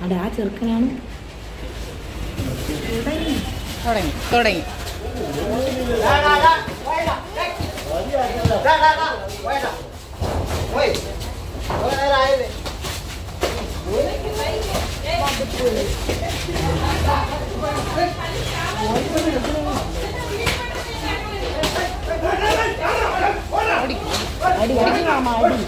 അവിടെ ആ ചെറുക്കനാണ് തുടങ്ങി തുടങ്ങി അടി അടി മാമ അടി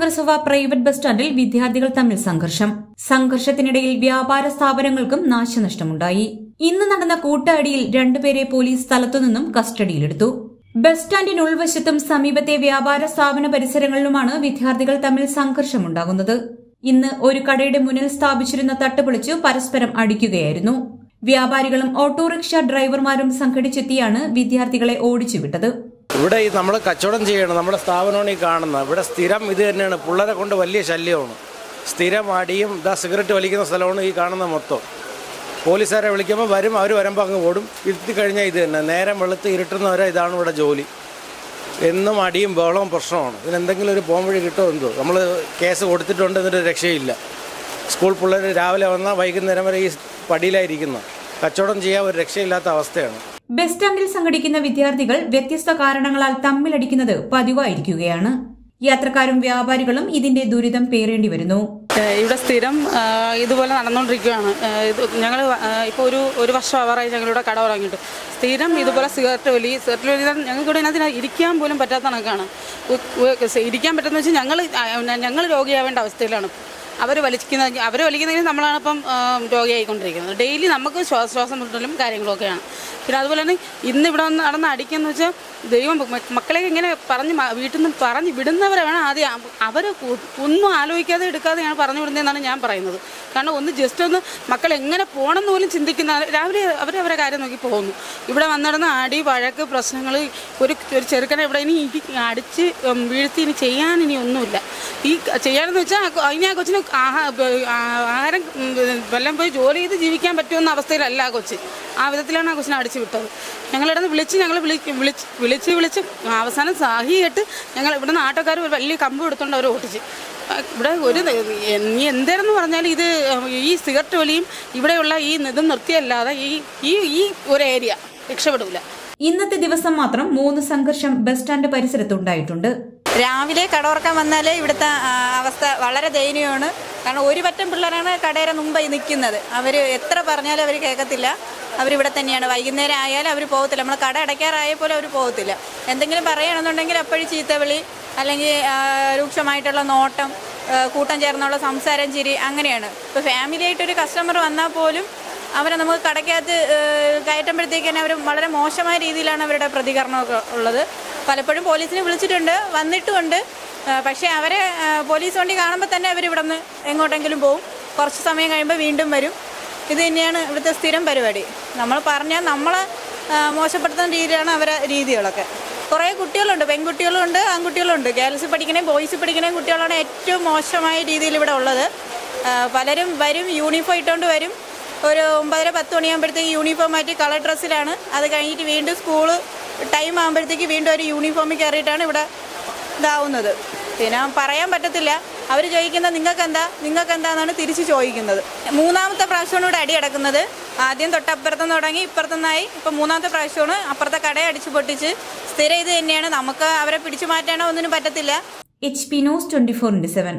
നഗരസഭ പ്രൈവറ്റ് ബസ് സ്റ്റാൻഡിൽ വിദ്യാർത്ഥികൾ തമ്മിൽ സംഘർഷം. സംഘർഷത്തിനിടയിൽ വ്യാപാര സ്ഥാപനങ്ങൾക്കും നാശനഷ്ടമുണ്ടായി. ഇന്ന് നടന്ന കൂട്ടയടിയിൽ രണ്ടുപേരെ പോലീസ് സ്ഥലത്തുനിന്നും കസ്റ്റഡിയിലെടുത്തു. ബസ് സ്റ്റാൻഡിന് ഉൾവശത്തും സമീപത്തെ വ്യാപാര സ്ഥാപന പരിസരങ്ങളിലുമാണ് വിദ്യാർത്ഥികൾ തമ്മിൽ സംഘർഷമുണ്ടാകുന്നത്. ഇന്ന് ഒരു കടയുടെ മുന്നിൽ സ്ഥാപിച്ചിരുന്ന തട്ടുപൊളിച്ച് പരസ്പരം അടിക്കുകയായിരുന്നു. വ്യാപാരികളും ഓട്ടോറിക്ഷ ഡ്രൈവർമാരും സംഘടിച്ചെത്തിയാണ് വിദ്യാർത്ഥികളെ ഓടിച്ചുവിട്ടത്. ഇവിടെ ഈ നമ്മൾ കച്ചവടം ചെയ്യണം നമ്മുടെ സ്ഥാപനമാണ് ഈ കാണുന്നത്. ഇവിടെ സ്ഥിരം ഇത് തന്നെയാണ്. പിള്ളേരെ കൊണ്ട് വലിയ ശല്യമാണ്. സ്ഥിരം അടിയും ഇതാ സിഗരറ്റ് വലിക്കുന്ന സ്ഥലമാണ് ഈ കാണുന്ന മൊത്തം. പോലീസുകാരെ വിളിക്കുമ്പോൾ വരും അവർ വരുമ്പോൾ അങ്ങ് ഓടും. ഇരുത്തി കഴിഞ്ഞാൽ ഇത് തന്നെ. നേരം വെളുത്ത് ഇരുട്ടുന്നവരെ ഇതാണ് ഇവിടെ ജോലി. എന്നും അടിയും ബഹളവും പ്രശ്നമാണ്. ഇതിനെന്തെങ്കിലും ഒരു പോം വഴി കിട്ടുമോ എന്തോ? നമ്മൾ കേസ് കൊടുത്തിട്ടുണ്ട് എന്നിട്ട് രക്ഷയില്ല. സ്കൂൾ പിള്ളേർ രാവിലെ വന്നാൽ വൈകുന്നേരം വരെ ഈ പടിയിലായിരിക്കുന്നത് കച്ചവടം ചെയ്യാൻ ഒരു രക്ഷയില്ലാത്ത അവസ്ഥയാണ്. ബസ് സ്റ്റാൻഡിൽ സംഘടിക്കുന്ന വിദ്യാർത്ഥികൾ വ്യത്യസ്ത കാരണങ്ങളാൽ തമ്മിലടിക്കുന്നത് പതിവായിരിക്കുകയാണ്. യാത്രക്കാരും വ്യാപാരികളും ഇതിന്റെ ദുരിതം പേറേണ്ടി വരുന്നു. ഇവിടെ സ്ഥിരം ഇതുപോലെ നടന്നുകൊണ്ടിരിക്കുകയാണ്. ഞങ്ങൾ ഇപ്പോൾ ഒരു ഒരു വർഷം ആവാറായി ഞങ്ങളിവിടെ കട തുടങ്ങിയിട്ട്. സ്ഥിരം ഇതുപോലെ സിഗരറ്റ് വലി സിഗരറ്റ് വലി ഞങ്ങൾക്ക് ഇവിടെ ഇതിനകത്ത് ഇരിക്കാൻ പോലും പറ്റാത്ത കണക്കാണ്. ഇരിക്കാൻ പറ്റുന്ന വെച്ചാൽ ഞങ്ങൾ ഞങ്ങൾ രോഗിയാവേണ്ട അവസ്ഥയിലാണ്. അവർ വലിക്കുന്ന അവർ വലിക്കുന്നതിന് നമ്മളാണ് ഇപ്പം രോഗിയായിക്കൊണ്ടിരിക്കുന്നത്. ഡെയിലി നമുക്ക് ശ്വാസശ്വാസം മുട്ടലും കാര്യങ്ങളൊക്കെയാണ്. പിന്നെ അതുപോലെ തന്നെ ഇന്ന് ഇവിടെ വന്ന് നടന്ന് അടിക്കുന്ന വെച്ചാൽ ദൈവം മക്കളെ ഇങ്ങനെ പറഞ്ഞ് വീട്ടിൽ നിന്ന് പറഞ്ഞ് വിടുന്നവരെ വേണം ആദ്യം അവർ ഒന്നും ആലോചിക്കാതെ എടുക്കാതെയാണ് പറഞ്ഞു വിടുന്നതെന്നാണ് ഞാൻ പറയുന്നത്. കാരണം ഒന്ന് ജസ്റ്റ് ഒന്ന് മക്കൾ എങ്ങനെ പോകണം എന്ന് പോലും ചിന്തിക്കുന്ന രാവിലെ അവർ അവരെ കാര്യം നോക്കി പോകുന്നു. ഇവിടെ വന്നിടുന്ന അടി വഴക്ക് പ്രശ്നങ്ങൾ ഒരു ഒരു ചെറുക്കനെ ഇവിടെ ഇനി അടിച്ച് വീഴ്ത്തി ഇനി ചെയ്യാൻ ഇനി ഒന്നുമില്ല. ഈ ചെയ്യാനെന്ന് വെച്ചാൽ അതിനെ ആ കൊച്ചിന് ആഹാരം ഉം, വല്ലതും പോയി ജോലി ചെയ്ത് ജീവിക്കാൻ പറ്റുമെന്ന അവസ്ഥയിലല്ല കൊച്ചി. ആ വിധത്തിലാണ് ആ കൊച്ചിനെ അടിച്ചു വിട്ടത്. ഞങ്ങളിവിടെ നിന്ന് വിളിച്ച് ഞങ്ങൾ വിളിച്ച് വിളിച്ച് വിളിച്ച് അവസാനം സാഹിയായിട്ട് ഞങ്ങൾ ഇവിടുന്ന് ആട്ടോക്കാർ ഒരു വലിയ കമ്പ് എടുത്തുകൊണ്ട് അവർ ഓട്ടിച്ച് ഇവിടെ ഒരു നീ എന്തേരെന്ന് പറഞ്ഞാൽ ഇത് ഈ സിഗരറ്റ് വലിയും ഇവിടെയുള്ള ഈ ഇതും നിർത്തിയല്ലാതെ ഈ ഈ ഈ ഒരു ഏരിയ രക്ഷപ്പെടില്ല ഇന്നത്തെ ദിവസം മാത്രം മൂന്ന് സംഘർഷം ബസ് സ്റ്റാൻഡ് പരിസരത്തുണ്ടായിട്ടുണ്ട് രാവിലെ കട ഉറക്കാൻ വന്നാലേ ഇവിടുത്തെ അവസ്ഥ വളരെ ദയനീയമാണ്. കാരണം ഒരു പറ്റം പിള്ളേരാണ് കടയുടെ മുമ്പായി നിൽക്കുന്നത്. അവർ എത്ര പറഞ്ഞാലും അവർ കേൾക്കത്തില്ല. അവരിവിടെ തന്നെയാണ്. വൈകുന്നേരം ആയാലും അവർ പോകത്തില്ല. നമ്മൾ കട അടയ്ക്കാറായ പോലെ അവർ പോകത്തില്ല. എന്തെങ്കിലും പറയണമെന്നുണ്ടെങ്കിൽ അപ്പോഴും ചീത്തവിളി അല്ലെങ്കിൽ രൂക്ഷമായിട്ടുള്ള നോട്ടം കൂട്ടം ചേർന്നുള്ള സംസാരം ചിരി അങ്ങനെയാണ്. ഇപ്പോൾ ഫാമിലി ആയിട്ടൊരു കസ്റ്റമർ വന്നാൽ പോലും അവരെ നമുക്ക് കടയ്ക്കകത്ത് കയറ്റുമ്പോഴത്തേക്ക് തന്നെ അവർ വളരെ മോശമായ രീതിയിലാണ് അവരുടെ പ്രതികരണമൊക്കെ ഉള്ളത്. പലപ്പോഴും പോലീസിനെ വിളിച്ചിട്ടുണ്ട് വന്നിട്ടുമുണ്ട്. പക്ഷേ അവരെ പോലീസ് വണ്ടി കാണുമ്പോൾ തന്നെ അവർ ഇവിടെ നിന്ന് എങ്ങോട്ടെങ്കിലും പോകും കുറച്ച് സമയം കഴിയുമ്പോൾ വീണ്ടും വരും. ഇത് തന്നെയാണ് ഇവിടുത്തെ സ്ഥിരം പരിപാടി. നമ്മൾ പറഞ്ഞാൽ നമ്മളെ മോശപ്പെടുത്തുന്ന രീതിയിലാണ് അവരെ രീതികളൊക്കെ. കുറേ കുട്ടികളുണ്ട് പെൺകുട്ടികളുണ്ട് ആൺകുട്ടികളുണ്ട്. ഗേൾസ് പഠിക്കണേ ബോയ്സ് പഠിക്കണേ കുട്ടികളാണ് ഏറ്റവും മോശമായ രീതിയിൽ ഇവിടെ ഉള്ളത്. പലരും വരും യൂണിഫോം ഇട്ടുകൊണ്ട് വരും. ഒരു ഒമ്പതര പത്ത് മണിയാകുമ്പോഴത്തേക്ക് യൂണിഫോം മാറ്റി കളർ ഡ്രസ്സിലാണ്. അത് കഴിഞ്ഞിട്ട് വീണ്ടും സ്കൂൾ ടൈം ആകുമ്പോഴത്തേക്ക് വീണ്ടും ഒരു യൂണിഫോമിൽ കയറിയിട്ടാണ് ഇവിടെ ഇതാവുന്നത്. പിന്നെ പറയാൻ പറ്റത്തില്ല. അവർ ചോദിക്കുന്നത് നിങ്ങൾക്ക് എന്താ നിങ്ങൾക്ക് എന്താന്നാണ് തിരിച്ച് ചോദിക്കുന്നത്. മൂന്നാമത്തെ പ്രാവശ്യമാണ് ഇവിടെ അടി അടക്കുന്നത്. ആദ്യം തൊട്ടപ്പുറത്തുനിന്ന് തുടങ്ങി ഇപ്പുറത്തു നിന്നായി ഇപ്പം മൂന്നാമത്തെ പ്രാവശ്യമാണ് അപ്പുറത്തെ കടയെ അടിച്ച് പൊട്ടിച്ച് സ്ഥിരം ഇത് തന്നെയാണ്. നമുക്ക് അവരെ പിടിച്ചു മാറ്റാനോ ഒന്നിനും പറ്റത്തില്ല. H P news twenty four into seven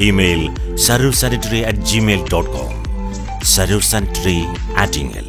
Email Saroor sanitary at Gmail dot com Saroor sanitary Attingal